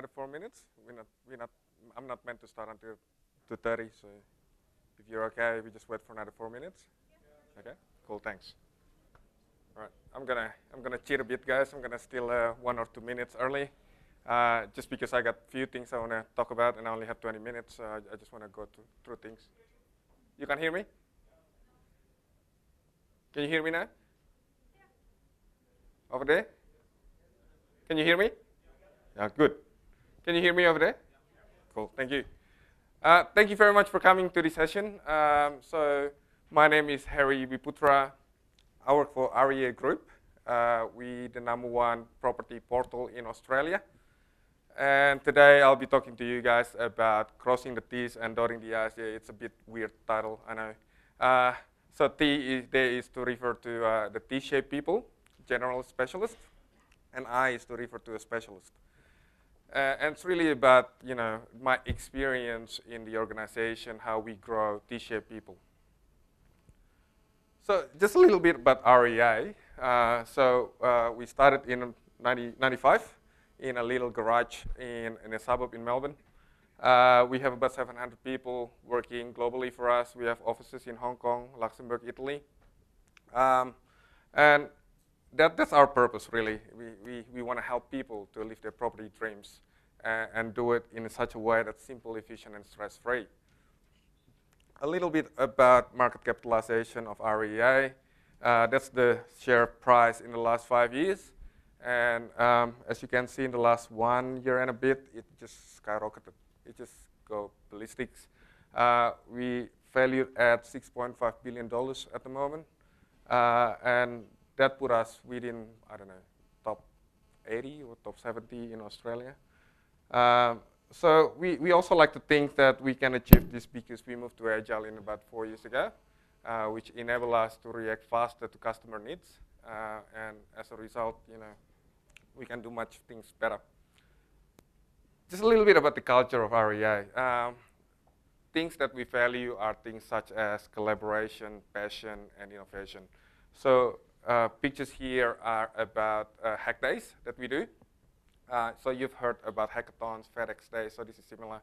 another four minutes. We're not, we're not, I'm not meant to start until 2.30, so if you're okay, we just wait for another four minutes. Yeah. Okay, cool, thanks. All right, I'm gonna, I'm gonna cheat a bit, guys. I'm gonna steal uh, one or two minutes early, uh, just because I got a few things I wanna talk about and I only have 20 minutes, so I, I just wanna go to, through things. You can hear me? Can you hear me now? Over there? Can you hear me? Yeah, good. Can you hear me over there? Cool, thank you. Uh, thank you very much for coming to this session. Um, so my name is Harry Wiputra. I work for REA Group. Uh, we the number one property portal in Australia. And today I'll be talking to you guys about crossing the T's and dotting the I's. Yeah, it's a bit weird title, I know. Uh, so T is, there is to refer to uh, the T-shaped people, general specialist, and I is to refer to a specialist. Uh, and it's really about, you know, my experience in the organization, how we grow T-shaped people. So just a little bit about REA. Uh, so uh, we started in 1995 in a little garage in, in a suburb in Melbourne. Uh, we have about 700 people working globally for us. We have offices in Hong Kong, Luxembourg, Italy. Um, and that, that's our purpose, really. We, we, we want to help people to live their property dreams uh, and do it in such a way that's simple, efficient, and stress-free. A little bit about market capitalization of REA. Uh, that's the share price in the last five years. And um, as you can see in the last one year and a bit, it just skyrocketed. It just go ballistics. Uh, we valued at $6.5 billion at the moment. Uh, and that put us within, I don't know, top 80 or top 70 in Australia. Um, so we, we also like to think that we can achieve this because we moved to Agile in about four years ago, uh, which enable us to react faster to customer needs. Uh, and as a result, you know, we can do much things better. Just a little bit about the culture of REA. Um, things that we value are things such as collaboration, passion, and innovation. So uh, pictures here are about uh, hack days that we do. Uh, so you've heard about hackathons, FedEx Day, so this is similar.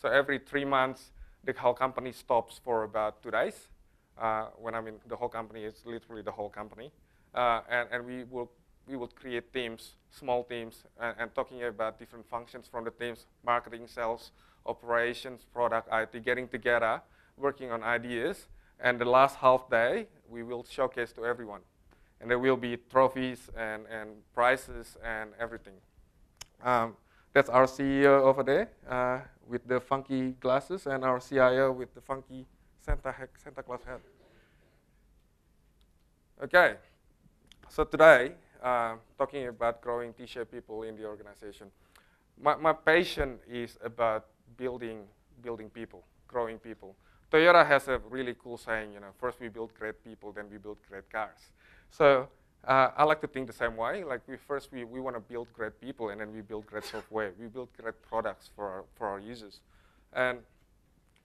So every three months, the whole company stops for about two days. Uh, when I mean the whole company, is literally the whole company. Uh, and, and we will we will create teams, small teams, and, and, talking about different functions from the teams, marketing, sales, operations, product, IT, getting together, working on ideas. And the last half day, we will showcase to everyone. And there will be trophies and, and prizes and everything. Um, that's our CEO over there uh, with the funky glasses and our CIO with the funky Santa, Santa Claus hat. Okay, so today, uh, talking about growing T-shaped people in the organization. My, my passion is about building, building people, growing people. Toyota has a really cool saying, you know, first we build great people, then we build great cars. So uh, I like to think the same way. Like we first we, we want to build great people and then we build great software. We build great products for our, for our users. And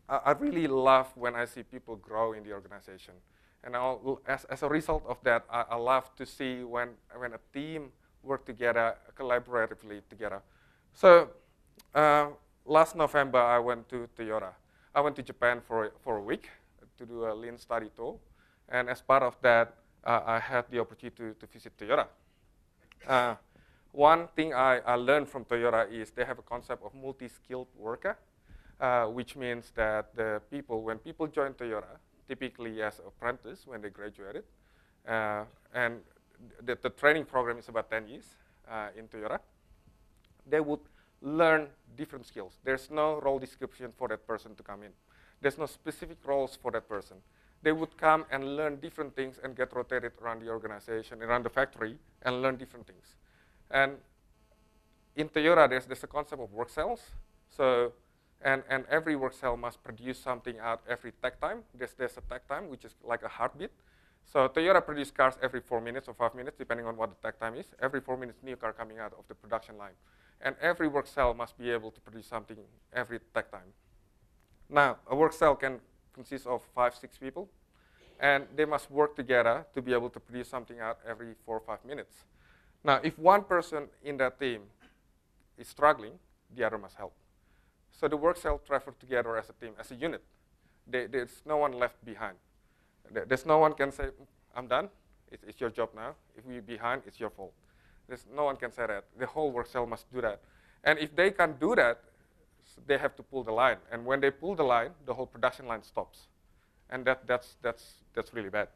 I, I really love when I see people grow in the organization. And I'll, as, as a result of that, I, I love to see when, when a team work together, collaboratively together. So uh, last November, I went to Toyota. I went to Japan for, for a week to do a lean study tour. And as part of that, uh, I had the opportunity to, to visit Toyota. Uh, one thing I, I, learned from Toyota is they have a concept of multi-skilled worker, uh, which means that the people, when people join Toyota, typically as apprentice when they graduated, uh, and the, the, training program is about 10 years uh, in Toyota, they would learn different skills. There's no role description for that person to come in. There's no specific roles for that person they would come and learn different things and get rotated around the organization, around the factory, and learn different things. And in Toyota, there's, there's a concept of work cells. So, and, and every work cell must produce something out every takt time. There's, there's a takt time, which is like a heartbeat. So Toyota produces cars every four minutes or five minutes, depending on what the takt time is. Every four minutes, new car coming out of the production line. And every work cell must be able to produce something every takt time. Now, a work cell can consists of five, six people, and they must work together to be able to produce something out every four or five minutes. Now, if one person in that team is struggling, the other must help. So the work cell travel together as a team, as a unit. They, there's no one left behind. There's no one can say, I'm done, it's, it's your job now. If we're behind, it's your fault. There's no one can say that. The whole work cell must do that. And if they can't do that, they have to pull the line. And when they pull the line, the whole production line stops. And that, that's, that's, that's really bad.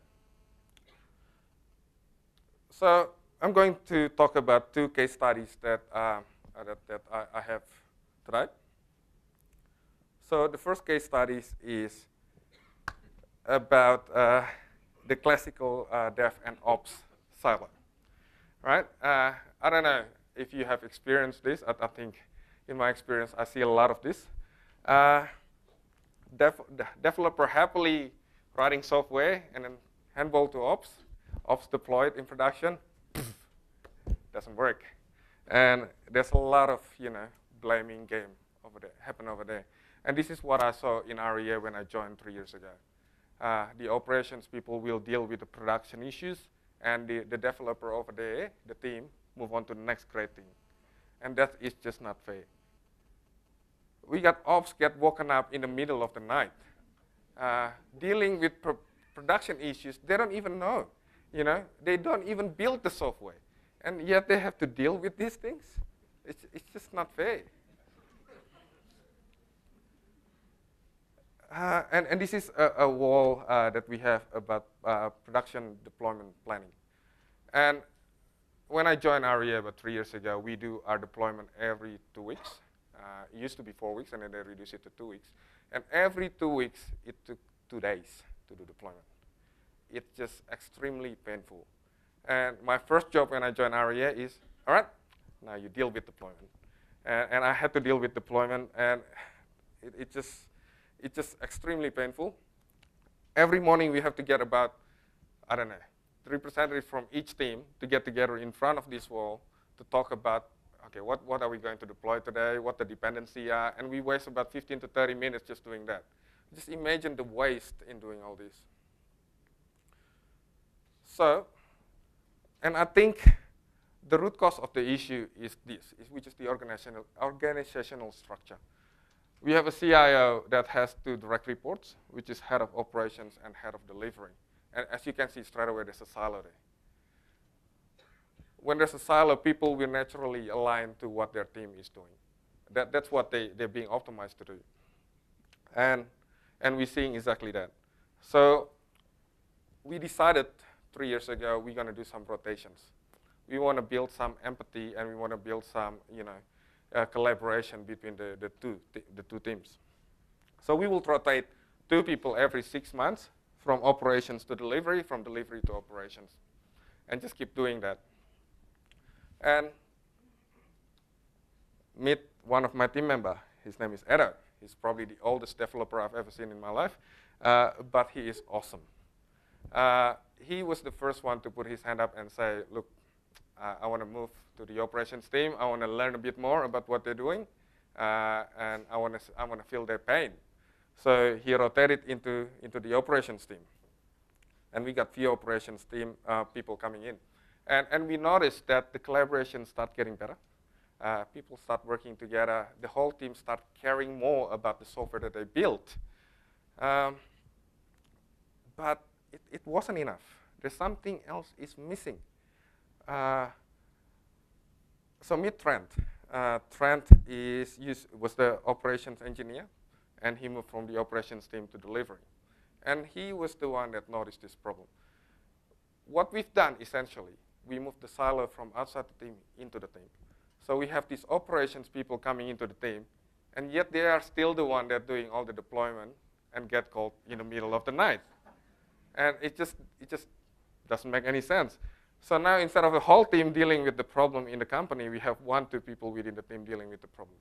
So I'm going to talk about two case studies that, uh, that, that I, I, have tried. So the first case study is about uh, the classical uh, dev and ops silo, right? Uh, I don't know if you have experienced this. I, I, think in my experience, I see a lot of this. Uh, dev developer happily writing software and then handball to ops, ops deployed in production, doesn't work. And there's a lot of, you know, blaming game over there, happen over there. And this is what I saw in REA when I joined three years ago. Uh, the operations people will deal with the production issues, and the, the developer over there, the team, move on to the next great thing. And that is just not fair. We got ops get woken up in the middle of the night, uh, dealing with production issues they don't even know. You know, they don't even build the software, and yet they have to deal with these things. It's, it's just not fair. Uh, and, and, this is a, a wall uh, that we have about uh, production deployment planning. And when I joined REA about three years ago, we do our deployment every two weeks. Uh, it used to be four weeks, and then they reduced it to two weeks. And every two weeks, it took two days to do deployment. It's just extremely painful. And my first job when I joined REA is, all right, now you deal with deployment. And, and I had to deal with deployment, and it, it just it's just extremely painful. Every morning we have to get about, I don't know, three representatives from each team to get together in front of this wall to talk about, okay, what, what are we going to deploy today, what the dependency are, and we waste about 15 to 30 minutes just doing that. Just imagine the waste in doing all this. So, and I think the root cause of the issue is this, is which is the organizational, organizational structure. We have a CIO that has two direct reports, which is head of operations and head of delivery. And as you can see straight away, there's a there. When there's a silo, people will naturally align to what their team is doing. That, that's what they, they're being optimized to do. And, and we're seeing exactly that. So we decided three years ago we're going to do some rotations. We want to build some empathy and we want to build some, you know, uh, collaboration between the, the, two, the two teams. So we will rotate two people every six months from operations to delivery, from delivery to operations, and just keep doing that. And meet one of my team member. His name is Edo. He's probably the oldest developer I've ever seen in my life, uh, but he is awesome. Uh, he was the first one to put his hand up and say, look, uh, I want to move to the operations team. I want to learn a bit more about what they're doing, uh, and I want to I want to feel their pain. So he rotated into into the operations team, and we got few operations team uh, people coming in, and and we noticed that the collaboration start getting better. Uh, people start working together. The whole team start caring more about the software that they built. Um, but it, it wasn't enough. There's something else is missing. Uh, so meet Trent. Uh, Trent is used, was the operations engineer, and he moved from the operations team to delivery. And he was the one that noticed this problem. What we've done, essentially, we moved the silo from outside the team into the team. So we have these operations people coming into the team, and yet they are still the one that doing all the deployment and get called in the middle of the night. And it just, it just doesn't make any sense. So now instead of a whole team dealing with the problem in the company, we have one, two people within the team dealing with the problem.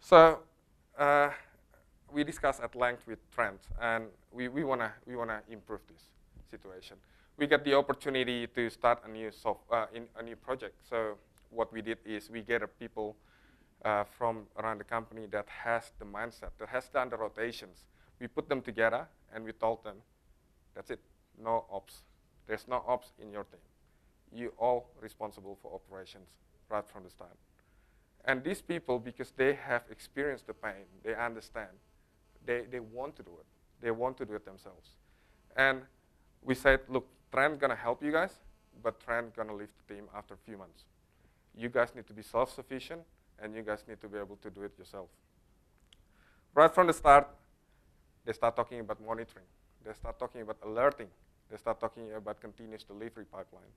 So uh, we discussed at length with Trent, and we, we want to we wanna improve this situation. We got the opportunity to start a new, soft, uh, in a new project. So what we did is we gathered people uh, from around the company that has the mindset, that has done the rotations. We put them together, and we told them, that's it, no ops there's no ops in your team. You all responsible for operations right from the start. And these people, because they have experienced the pain, they understand, they, they want to do it. They want to do it themselves. And we said, look, Trent gonna help you guys, but Trent gonna leave the team after a few months. You guys need to be self-sufficient, and you guys need to be able to do it yourself. Right from the start, they start talking about monitoring. They start talking about alerting. They start talking about continuous delivery pipeline.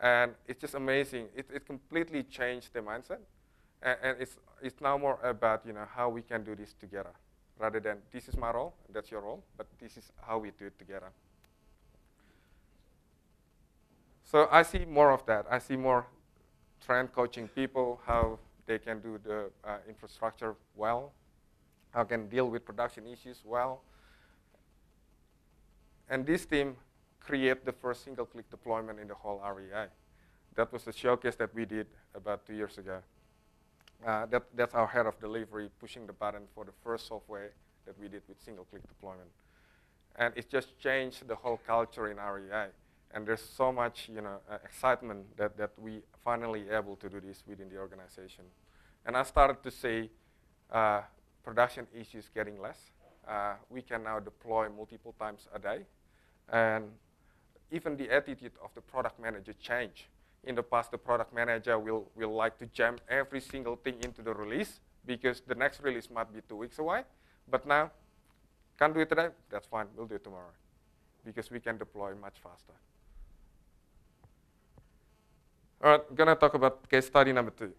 And it's just amazing. It, it completely changed their mindset. And, and, it's, it's now more about you know, how we can do this together rather than this is my role, that's your role, but this is how we do it together. So I see more of that. I see more Trent coaching people, how they can do the uh, infrastructure well, how can deal with production issues well. And this team create the first single-click deployment in the whole REA. That was the showcase that we did about two years ago. Uh, that, that's our head of delivery pushing the button for the first software that we did with single-click deployment. And it just changed the whole culture in REA. And there's so much you know, uh, excitement that, that we finally able to do this within the organization. And I started to see uh, production issues getting less. Uh, we can now deploy multiple times a day. And even the attitude of the product manager change. In the past, the product manager will, will like to jam every single thing into the release because the next release might be two weeks away. But now, can't do it today? That's fine, we'll do it tomorrow because we can deploy much faster. I'm gonna talk about case study number two.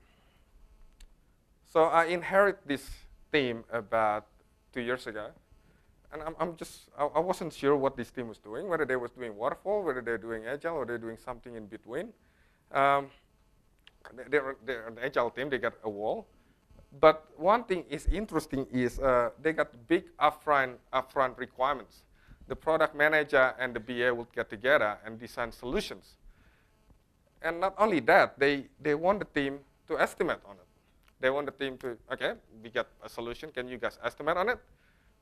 So I inherit this team about two years ago and I'm, I'm just, I, I, wasn't sure what this team was doing, whether they was doing waterfall, whether they're doing agile, or they're doing something in between. Um, they're, they're an agile team, they got a wall. But one thing is interesting is uh, they got big upfront, upfront requirements. The product manager and the BA would get together and design solutions. And not only that, they, they want the team to estimate on it. They want the team to, okay, we got a solution, can you guys estimate on it?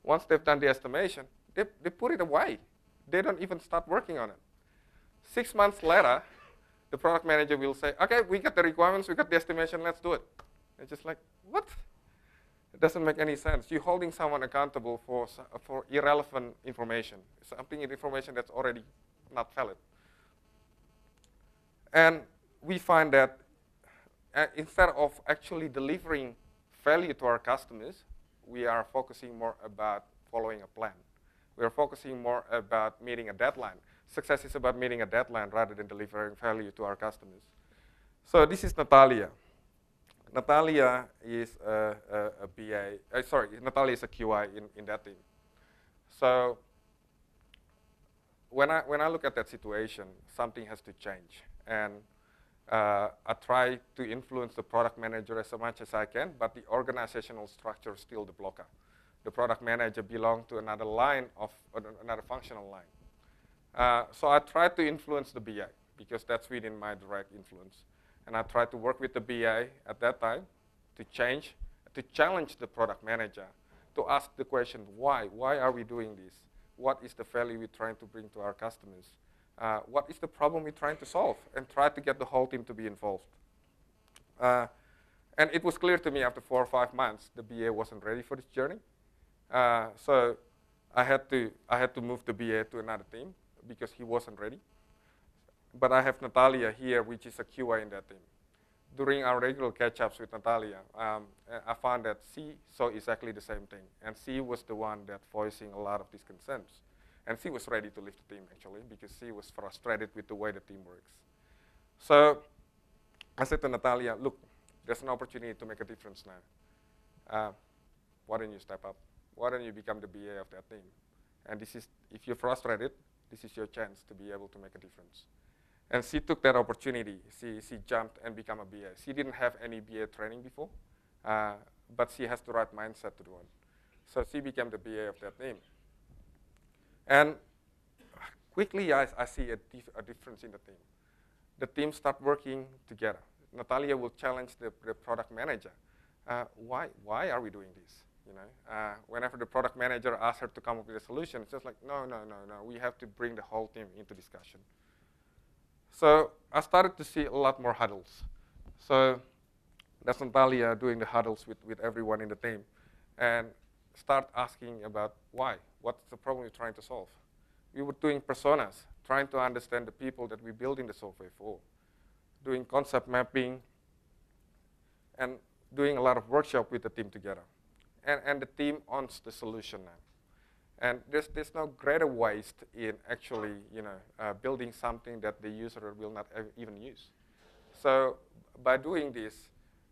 once they've done the estimation, they, they put it away. They don't even start working on it. Six months later, the product manager will say, okay, we got the requirements, we got the estimation, let's do it. It's just like, what? It doesn't make any sense. You're holding someone accountable for, for irrelevant information, something information that's already not valid. And we find that uh, instead of actually delivering value to our customers, we are focusing more about following a plan. We are focusing more about meeting a deadline. Success is about meeting a deadline rather than delivering value to our customers. So this is Natalia. Natalia is a, a, a BA, uh, sorry, Natalia is a QA in, in that team. So when I, when I look at that situation, something has to change. And uh, I try to influence the product manager as much as I can, but the organizational structure is still the blocker. The product manager belongs to another line of uh, another functional line. Uh, so I try to influence the BA because that's within my direct influence. And I try to work with the BA at that time to change, to challenge the product manager, to ask the question, why? Why are we doing this? What is the value we're trying to bring to our customers? Uh, what is the problem we're trying to solve, and try to get the whole team to be involved. Uh, and it was clear to me after four or five months, the BA wasn't ready for this journey. Uh, so I had to I had to move the BA to another team because he wasn't ready. But I have Natalia here, which is a QA in that team. During our regular catch-ups with Natalia, um, I found that she saw exactly the same thing, and she was the one that voicing a lot of these concerns. And she was ready to leave the team, actually, because she was frustrated with the way the team works. So I said to Natalia, look, there's an opportunity to make a difference now. Uh, why don't you step up? Why don't you become the BA of that team? And this is, if you're frustrated, this is your chance to be able to make a difference. And she took that opportunity. She, she jumped and became a BA. She didn't have any BA training before, uh, but she has the right mindset to do it. So she became the BA of that team. And quickly, I, I see a, dif a, difference in the team. The team start working together. Natalia will challenge the, the product manager. Uh, why, why are we doing this? You know, uh, whenever the product manager asks her to come up with a solution, it's just like, no, no, no, no. We have to bring the whole team into discussion. So I started to see a lot more huddles. So That's Natalia doing the huddles with, with everyone in the team. And start asking about why. What's the problem you're trying to solve? We were doing personas, trying to understand the people that we're building the software for, doing concept mapping, and doing a lot of workshop with the team together. And, and the team owns the solution now. And there's, there's no greater waste in actually, you know, uh, building something that the user will not even use. So by doing this,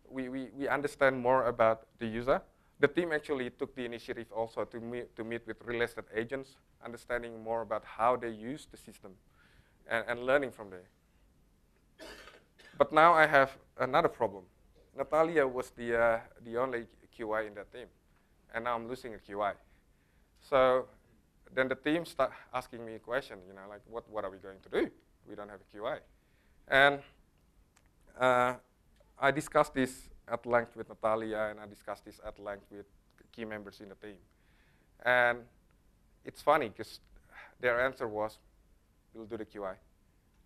we, we, we understand more about the user. The team actually took the initiative also to meet, to meet with real estate agents, understanding more about how they use the system and, and learning from there. But now I have another problem. Natalia was the, uh, the only QA in that team, and now I'm losing a QA. So then the team start asking me a question, you know, like, what, what are we going to do? We don't have a QA. And uh, I discussed this at length with Natalia, and I discussed this at length with key members in the team. And it's funny, because their answer was, we'll do the QA.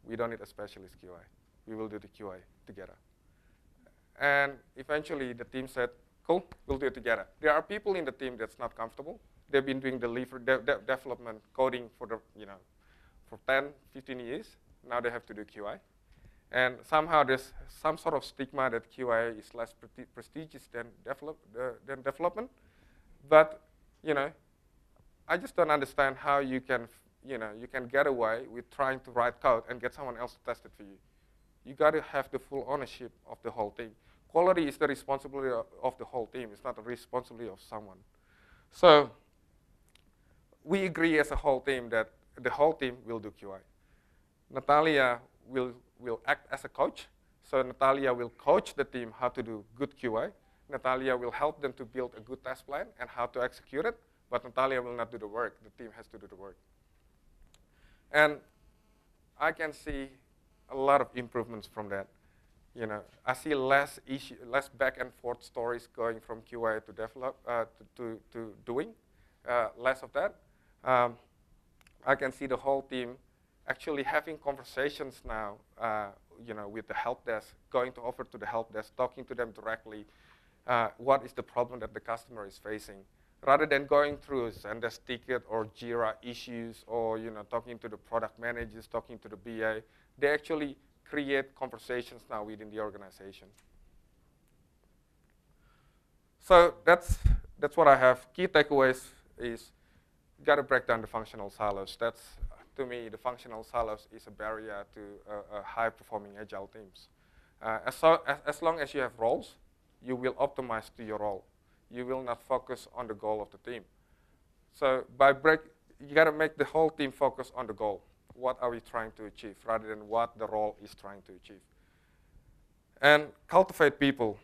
We don't need a specialist QA. We will do the QA together. And eventually the team said, cool, we'll do it together. There are people in the team that's not comfortable. They've been doing the de de development coding for the, you know, for 10, 15 years. Now they have to do QA. And somehow there's some sort of stigma that QA is less pre prestigious than, develop, uh, than development. But, you know, I just don't understand how you can, you know, you can get away with trying to write code and get someone else to test it for you. You got to have the full ownership of the whole thing. Quality is the responsibility of the whole team. It's not the responsibility of someone. So we agree as a whole team that the whole team will do QA. Natalia will, will act as a coach. So Natalia will coach the team how to do good QA. Natalia will help them to build a good test plan and how to execute it. But Natalia will not do the work. The team has to do the work. And I can see a lot of improvements from that. You know, I see less issue, less back and forth stories going from QA to develop uh, to, to, to, doing, uh, less of that. Um, I can see the whole team actually having conversations now, uh, you know, with the help desk, going to offer to the help desk, talking to them directly, uh, what is the problem that the customer is facing, rather than going through Zendesk ticket or Jira issues or, you know, talking to the product managers, talking to the BA they actually create conversations now within the organization. So that's, that's what I have. Key takeaways is got to break down the functional silos. That's, to me, the functional silos is a barrier to uh, uh, high-performing agile teams. Uh, as, so, as, as long as you have roles, you will optimize to your role. You will not focus on the goal of the team. So by break, you got to make the whole team focus on the goal what are we trying to achieve rather than what the role is trying to achieve. And cultivate people.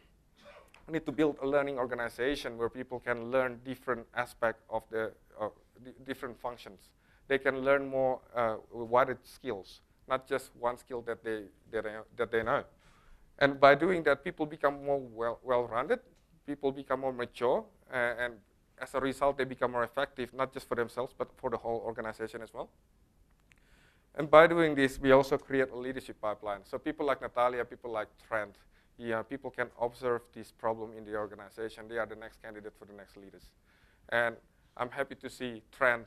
We need to build a learning organization where people can learn different aspects of the uh, different functions. They can learn more uh, wider skills, not just one skill that they, that they, that they know. And by doing that, people become more well, well-rounded, people become more mature, uh, and as a result, they become more effective, not just for themselves, but for the whole organization as well. And by doing this, we also create a leadership pipeline. So people like Natalia, people like Trent, yeah, people can observe this problem in the organization. They are the next candidate for the next leaders. And I'm happy to see Trent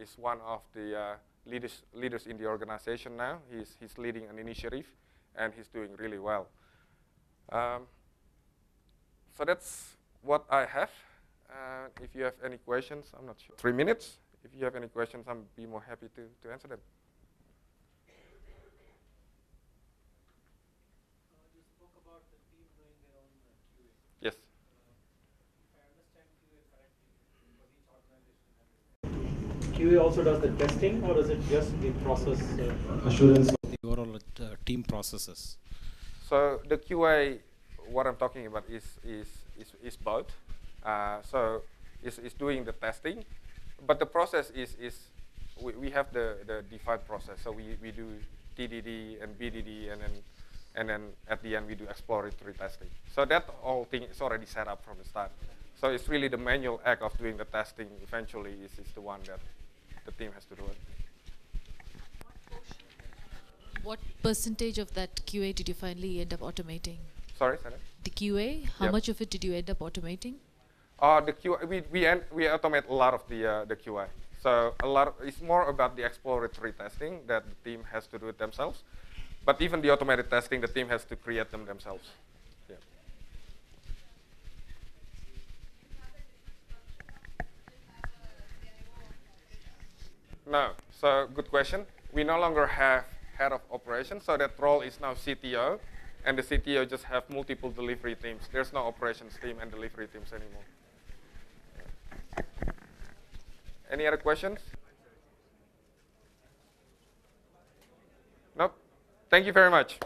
is one of the uh, leaders, leaders in the organization now. He's, he's leading an initiative, and he's doing really well. Um, so that's what I have. Uh, if you have any questions, I'm not sure. Three minutes. If you have any questions, I'll be more happy to, to answer them. QA also does the testing, or is it just the process uh, assurance of the overall uh, team processes? So the QA, what I'm talking about is is is, is both. Uh, so it's, is doing the testing, but the process is is we, we have the the defined process. So we we do TDD and BDD and then and then at the end we do exploratory testing. So that whole thing is already set up from the start. So it's really the manual act of doing the testing eventually is, is the one that the team has to do it. What percentage of that QA did you finally end up automating? Sorry, Sarah? The QA. How Yep. much of it did you end up automating? Uh, the QA, we, we, en- we automate a lot of the, uh, the QA. So a lot of, it's more about the exploratory testing that the team has to do it themselves. But even the automated testing, the team has to create them themselves. Yeah. No, so good question. We no longer have head of operations, so that role is now CTO, and the CTO just have multiple delivery teams. There's no operations team and delivery teams anymore. Any other questions? Nope. Thank you very much.